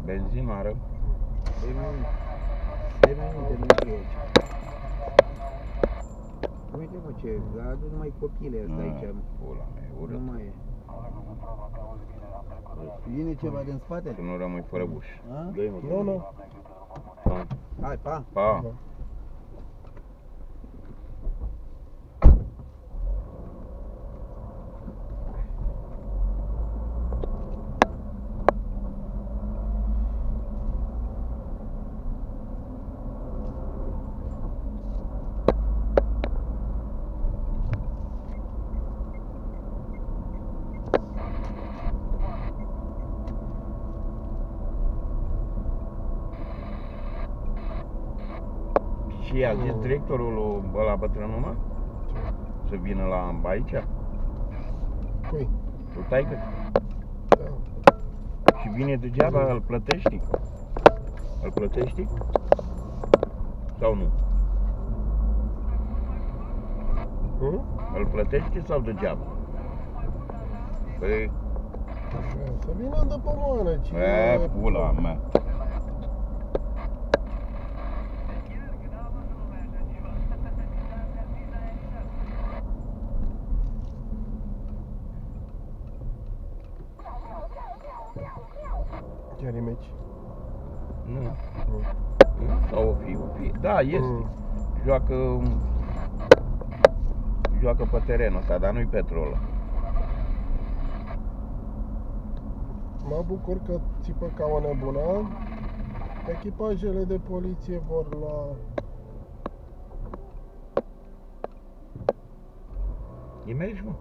Benzinară. Dă-i mai mult. Dă-i mai multe, nu știu aici. Uite mă ce, adu numai copile ăsta aici. Ah, Pula mea, e Nu urât. mai e. Vine ceva din spate? Tu nu rămâi fără buș. A? Dă-i mă. Nu, nu. Pa. Hai, pa! Pa. Și a zis directorul lui ăla bătrânul, mă? Să vină la aici? Cui? Tu taică Da. Și vine degeaba, îl plătești? Îl plătești? Sau nu? Hm? Îl plătești sau degeaba? Păi, Să vină de pomană, cine... e, pula mea. Chiar e meci. Nu. Mm. Sau o fi, o fi. Da, este. Mm. Joacă joacă pe terenul ăsta, dar nu-i petrol. Mă bucur că țipă ca o nebună. Echipajele de poliție vor lua... E mergi, mă?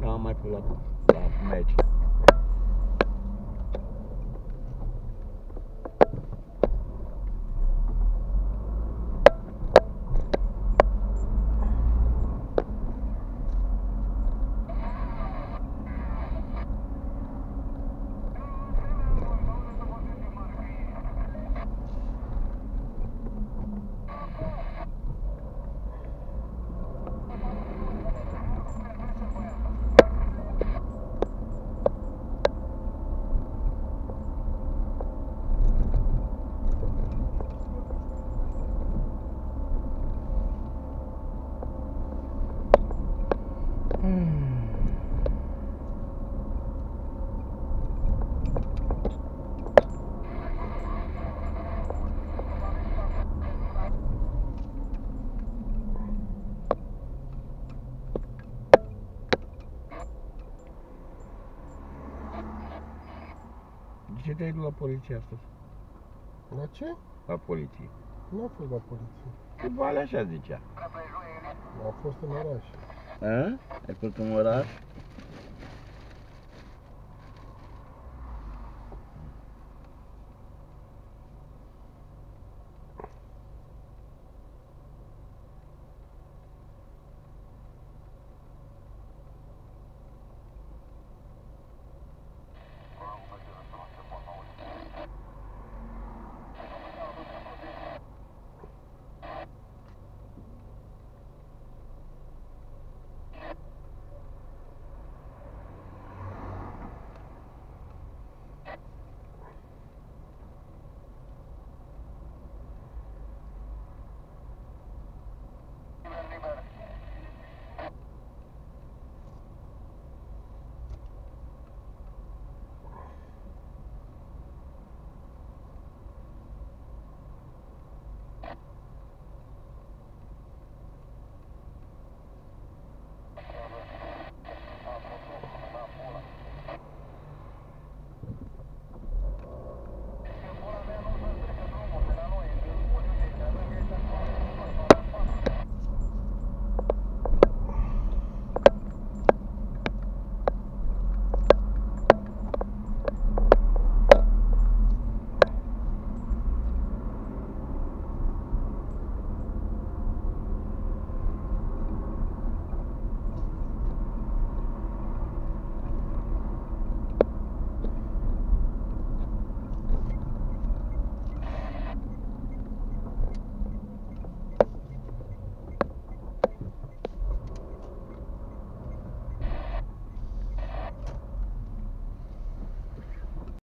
Nu am mai pus la, la meci. Ce te-ai dus la poliție astăzi? La ce? La poliție. Nu a fost la poliție. Cu vale așa zicea. A fost în oraș. A? Ai fost în oraș?